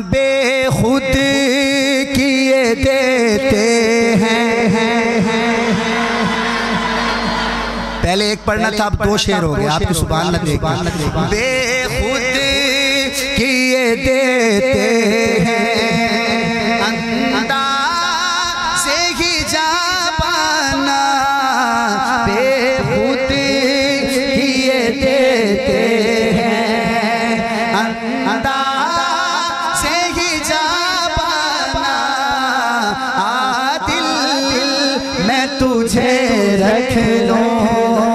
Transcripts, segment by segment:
बेखुद किए देते हैं। पहले एक पढ़ना था अब दो शेर हो गए। आपकी सुबान लगे बेखुद किए देते हैं। मैं तुझे रख लूँ।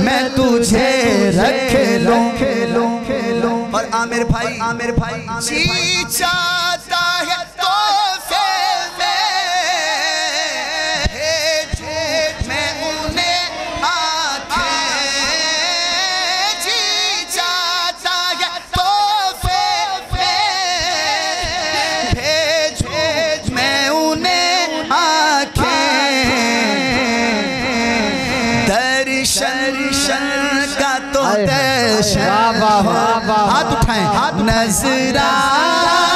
मैं तुझे रख लूँ। खेलो खेलूं और आमिर भाई आमिर भाई जी हाथ उठाएँ। हाथ नजराने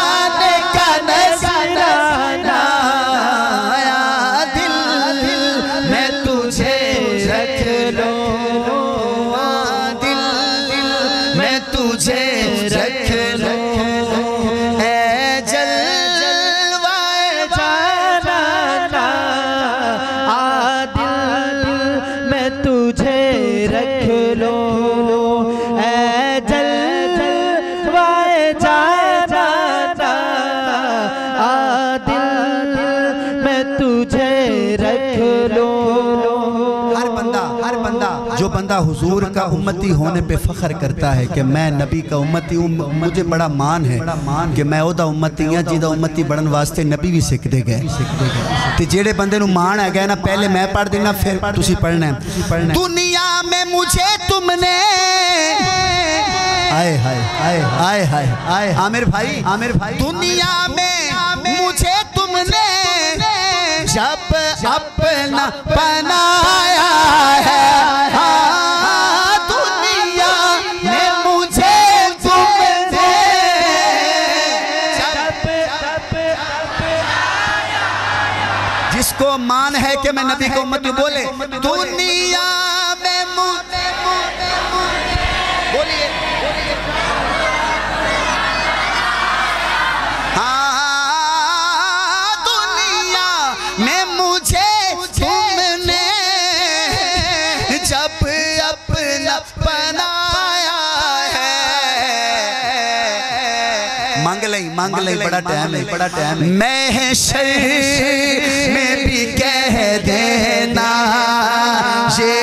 तुझे रख लो। हर बंदा हर बंदा जो बंदा हुजूर का उम्मती होने पे फख्र करता है कि मैं नबी का उम्मती हूँ मुझे बड़ा मान है कि मैं ओदा उम्मती हूँ जिदा उम्मती बनने वास्ते नबी भी सीखते गए। तो जेड़े बंदे नु मान है गए ना पहले मैं पढ़ देना फिर तुसी पढ़ना है। दुनिया में मुझे तुमने आए हाय आए हाय हाय। आमिर भाई आमिर भाई। दुनिया में जब अपना बनाया है दुनिया मुझे तुमने जिसको मान है कि मैं नबी को मत बोले। दुनिया मांग लई मांग लई बड़ा टाइम है बड़ा टाइम है। मैं शहर में भी कह देना ये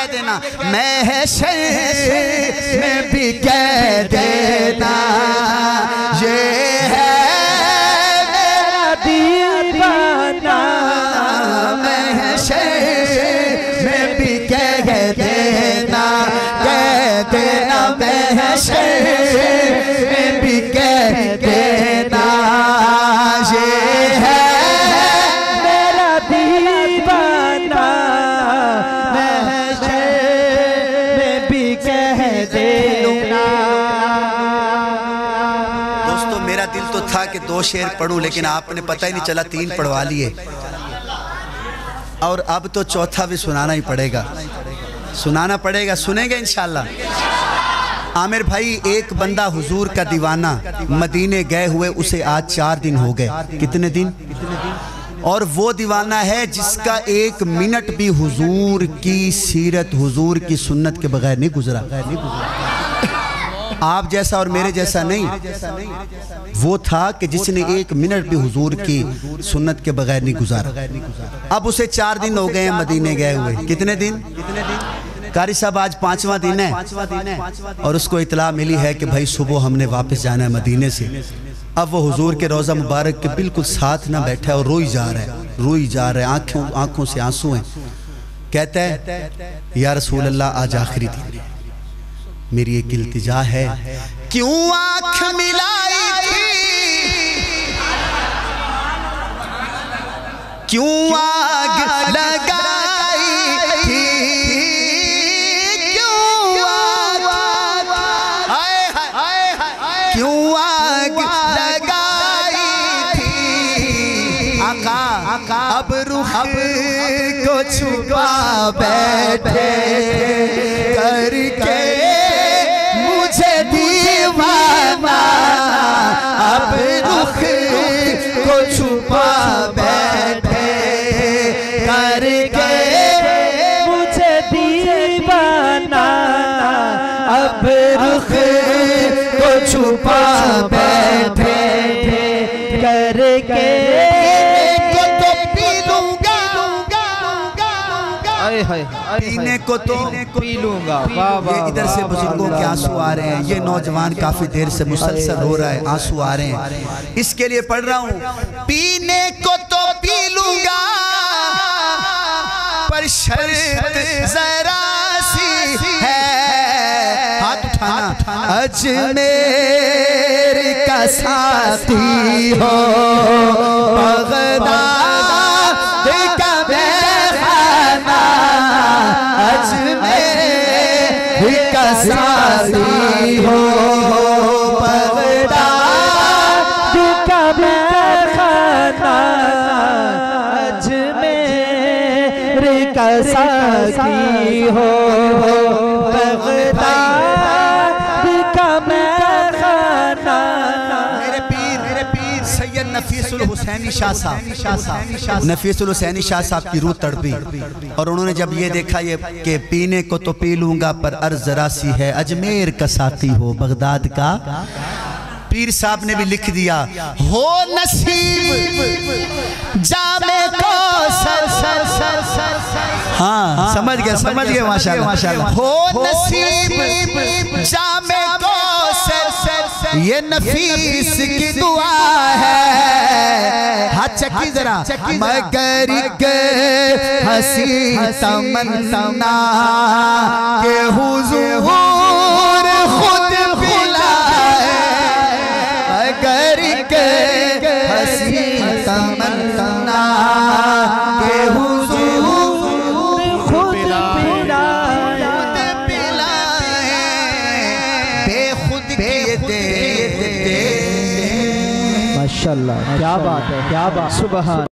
कह देना मैं शहर में भी कह देना ये है दो शेर पढ़ूं, लेकिन आपने पता ही नहीं चला, तीन पढ़वा लिए। और अब तो चौथा भी सुनाना ही पड़ेगा। सुनाना पड़ेगा, सुनेंगे इंशाल्लाह। आमिर भाई, एक बंदा हुजूर का दीवाना, मदीने गए हुए, उसे आज चार दिन हो गए। कितने दिन? और वो दीवाना है जिसका एक मिनट भी हुजूर की सीरत, हुजूर की सुन्नत के बगैर नहीं गुजरा। आप जैसा और मेरे जैसा नहीं। वो था कि जिसने एक मिनट भी हुजूर की सुन्नत के बगैर नहीं गुजारा। अब उसे चार दिन हो गए मदीने गए हुए। कितने दिन? कारी साहब, आज पांचवा दिन है और उसको इतला मिली है कि भाई सुबह हमने वापस जाना है मदीने से। अब वो हुजूर के रोज़ा मुबारक के बिल्कुल साथ ना बैठा है और रोई जा रहा है। रोई जा रहा है। आँखों आँखों से आँसू हैं। कहता है, या रसूल अल्लाह आज आखिरी दिन। मेरी एक इल्तिजा है। क्यों आँख मिलाई थी? क्यों आग लगाई थी? क्यों आग हाय हाय क्यों आग लगाई थी? आका आका अब रुख को छुपा बैठे। करके छुपा बैठे करके। तो पीने को तो पी लूँगा। वाह वाह ये इधर से बुज़ुर्गों के आँसू आ रहे हैं। ये नौजवान काफ़ी देर से मुसलसल हो रहा है आँसू आ रहे हैं। इसके लिए पढ़ रहा हूँ। पीने को तो पी लूँगा पर शर्त जरा सी है। अजमेर का साथी हो। बगदाद का मैखाना अजमेर का साथी हो। बगदाद का मैखाना अजमेर का साथी हो। हुसैनी शाह साहब नफीसुल हुसैनी शाह साहब। की रूह तड़पी। और उन्होंने जब ये देखा ये कि पीने को तो पी लूँगा पर अर्ज़ जरा सी है अजमेर का साथी हो बगदाद का। पीर साहब ने भी लिख दिया हो नसीब जामे को सर सर सर सर हाँ समझ गए समझ गए माशाल्लाह। हो नसीब जामे ये नफीस की दुआ है। हाथ चक्की जरा। मगर के हँसी तमन्ना के हुजूर माशाल्लाह क्या बात है क्या बात। सुबह